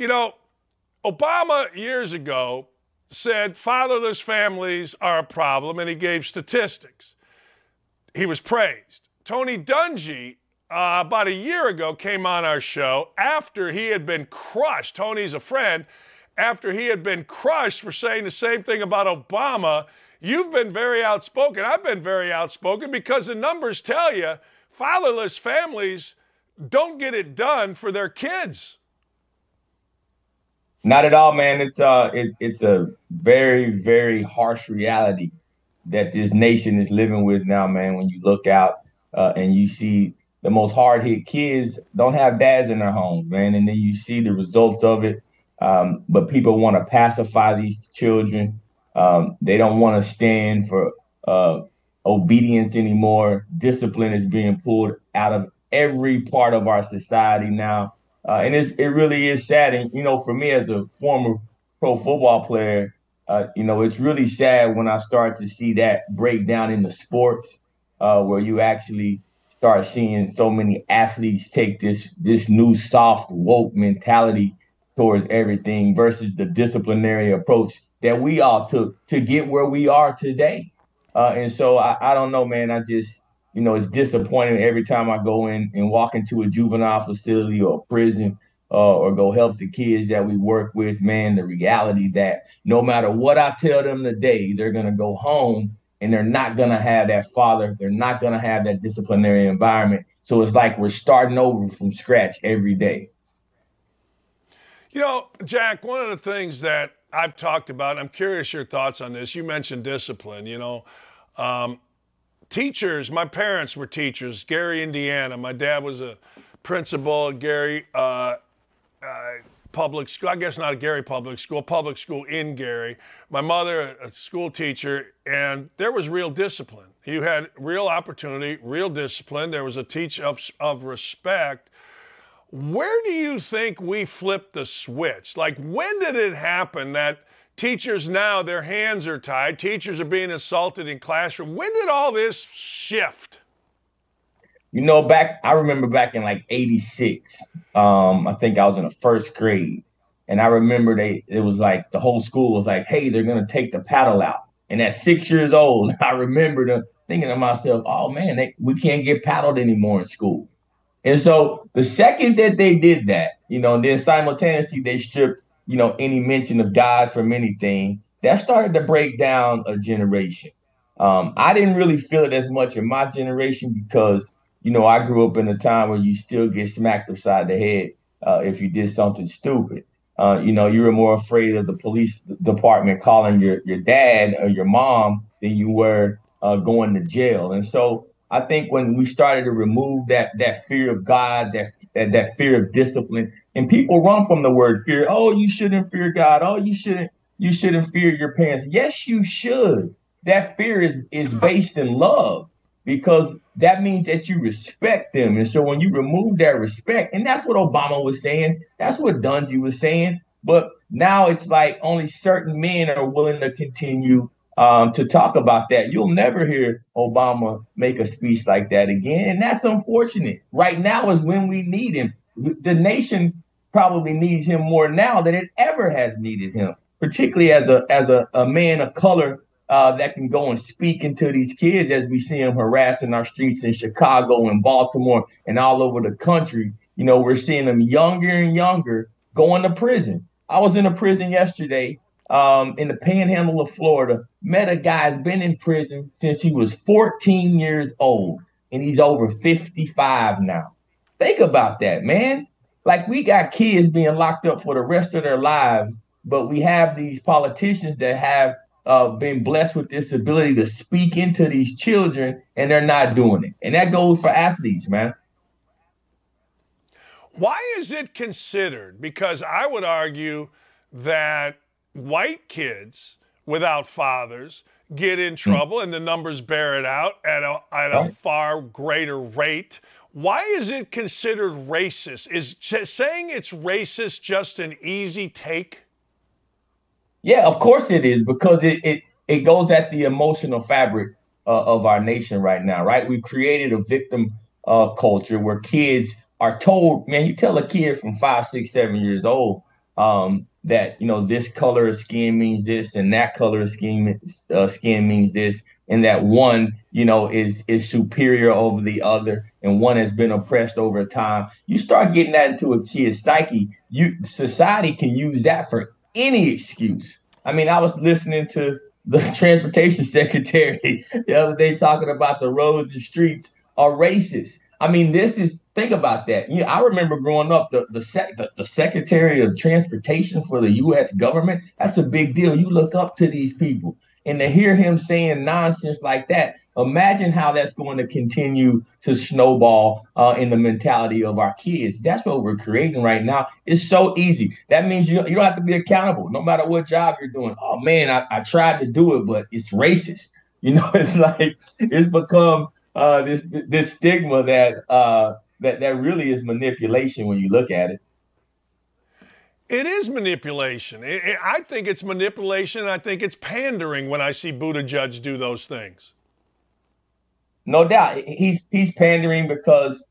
You know, Obama years ago said fatherless families are a problem, and he gave statistics. He was praised. Tony Dungy, uh, about a year ago, came on our show after he had been crushed. Tony's a friend. After he had been crushed for saying the same thing about Obama, you've been very outspoken. I've been very outspoken because the numbers tell you fatherless families don't get it done for their kids. Not at all, man. It's uh, it, it's a very, very harsh reality that this nation is living with now, man. When you look out uh, and you see the most hard hit kids don't have dads in their homes, man, and then you see the results of it. Um, but people want to pacify these children. Um, they don't want to stand for uh, obedience anymore. Discipline is being pulled out of every part of our society now. Uh, and it, it really is sad. And, you know, for me as a former pro football player, uh, you know, it's really sad when I start to see that breakdown in the sports uh, where you actually start seeing so many athletes take this this new soft woke mentality towards everything versus the disciplinary approach that we all took to get where we are today. Uh, and so I, I don't know, man. I just you know, it's disappointing every time I go in and walk into a juvenile facility or prison uh, or go help the kids that we work with. Man, the reality that no matter what I tell them today, they're going to go home and they're not going to have that father. They're not going to have that disciplinary environment. So it's like we're starting over from scratch every day. You know, Jack, one of the things that I've talked about, I'm curious your thoughts on this. You mentioned discipline, you know. Um, teachers, my parents were teachers, Gary, Indiana. My dad was a principal at Gary uh, uh, Public School. I guess not a Gary Public School, public school in Gary. My mother, a school teacher, and there was real discipline. You had real opportunity, real discipline. There was a teach of, of respect. Where do you think we flipped the switch? Like, when did it happen that – Teachers now, their hands are tied. Teachers are being assaulted in classroom. When did all this shift? You know, back I remember back in like '86. Um, I think I was in the first grade, and I remember they it was like the whole school was like, "Hey, they're gonna take the paddle out." And at six years old, I remember thinking to myself, "Oh man, they, we can't get paddled anymore in school." And so the second that they did that, you know, then simultaneously they stripped you know, any mention of God from anything, that started to break down a generation. Um, I didn't really feel it as much in my generation because, you know, I grew up in a time where you still get smacked upside the head uh, if you did something stupid. Uh, you know, you were more afraid of the police department calling your, your dad or your mom than you were uh, going to jail. And so I think when we started to remove that that fear of God, that that, that fear of discipline, and people run from the word fear. Oh, you shouldn't fear God. Oh, you shouldn't you shouldn't fear your parents. Yes, you should. That fear is is based in love because that means that you respect them. And so when you remove that respect, and that's what Obama was saying, that's what Dungy was saying. But now it's like only certain men are willing to continue um, to talk about that. You'll never hear Obama make a speech like that again. And that's unfortunate. Right now is when we need him the nation probably needs him more now than it ever has needed him, particularly as a as a, a man of color uh, that can go and speak into these kids as we see them harassing our streets in Chicago and Baltimore and all over the country. You know, we're seeing them younger and younger going to prison. I was in a prison yesterday um, in the panhandle of Florida, met a guy who's been in prison since he was 14 years old, and he's over 55 now. Think about that, man. Like we got kids being locked up for the rest of their lives, but we have these politicians that have uh, been blessed with this ability to speak into these children, and they're not doing it. And that goes for athletes, man. Why is it considered? Because I would argue that white kids without fathers get in hmm. trouble, and the numbers bear it out at a, at a far greater rate why is it considered racist? Is saying it's racist just an easy take? Yeah, of course it is because it it, it goes at the emotional fabric uh, of our nation right now, right? We've created a victim uh, culture where kids are told, man, you tell a kid from five, six, seven years old, um, that you know this color of skin means this and that color of skin uh, skin means this and that one you know is is superior over the other and one has been oppressed over time you start getting that into a kid's psyche you society can use that for any excuse i mean i was listening to the transportation secretary the other day talking about the roads and streets are racist I mean, this is think about that. You know, I remember growing up, the the, sec, the the Secretary of Transportation for the U.S. government. That's a big deal. You look up to these people, and to hear him saying nonsense like that, imagine how that's going to continue to snowball uh, in the mentality of our kids. That's what we're creating right now. It's so easy. That means you, you don't have to be accountable, no matter what job you're doing. Oh man, I, I tried to do it, but it's racist. You know, it's like it's become uh, this this stigma that uh, that that really is manipulation when you look at it. It is manipulation. It, it, I think it's manipulation. I think it's pandering when I see Buttigieg do those things. No doubt, he's he's pandering because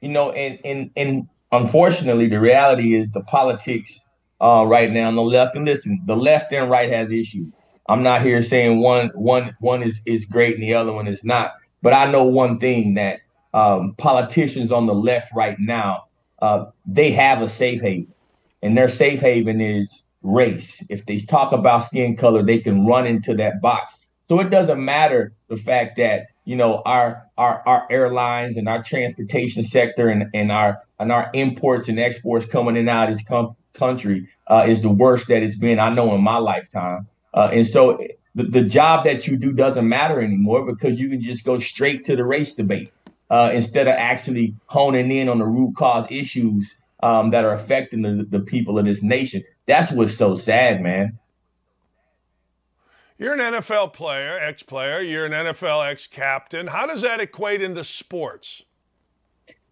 you know, and and and unfortunately, the reality is the politics uh, right now on the left. And listen, the left and right has issues. I'm not here saying one one one is is great and the other one is not. But I know one thing that um, politicians on the left right now, uh, they have a safe haven, and their safe haven is race. If they talk about skin color, they can run into that box. So it doesn't matter the fact that you know our our our airlines and our transportation sector and, and our and our imports and exports coming in and out of this com- country uh, is the worst that it's been I know in my lifetime. Uh, and so the, the job that you do doesn't matter anymore because you can just go straight to the race debate uh, instead of actually honing in on the root cause issues um, that are affecting the, the people of this nation. That's what's so sad, man. You're an NFL player, ex player, you're an NFL ex captain. How does that equate into sports?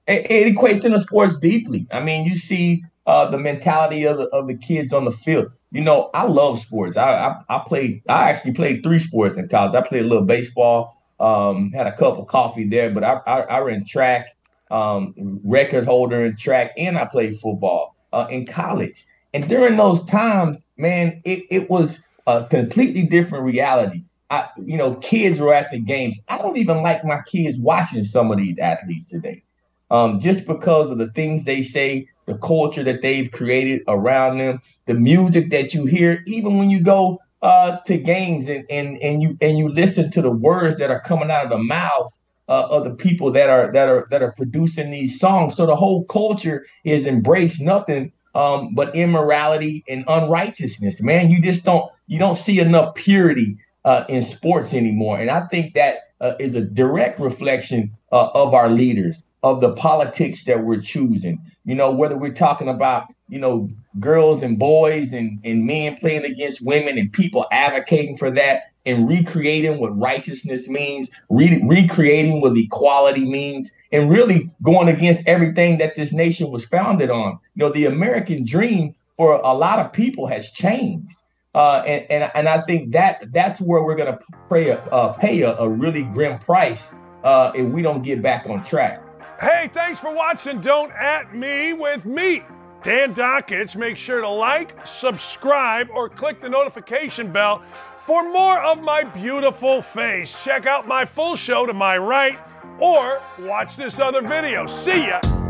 It, it, equates into sports deeply. I mean, you see uh, the mentality of the, of the kids on the field you know, I love sports. I, I, I played. I actually played three sports in college. I played a little baseball. Um, had a cup of coffee there, but I I, I ran track, um, record holder in track, and I played football uh, in college. And during those times, man, it, it was a completely different reality. I, you know, kids were at the games. I don't even like my kids watching some of these athletes today, um, just because of the things they say, the culture that they've created around them, the music that you hear, even when you go uh, to games and, and and you and you listen to the words that are coming out of the mouths uh, of the people that are that are that are producing these songs. So the whole culture is embrace nothing um, but immorality and unrighteousness. Man, you just don't you don't see enough purity uh, in sports anymore, and I think that uh, is a direct reflection uh, of our leaders of the politics that we're choosing. You know, whether we're talking about, you know, girls and boys and, and men playing against women and people advocating for that and recreating what righteousness means, re- recreating what equality means, and really going against everything that this nation was founded on. You know, the American dream for a lot of people has changed. Uh, and, and and I think that that's where we're going to pay a, uh, pay a, a really grim price uh, if we don't get back on track. Hey, thanks for watching Don't At Me with me, Dan Dakich. Make sure to like, subscribe, or click the notification bell for more of my beautiful face. Check out my full show to my right or watch this other video. See ya.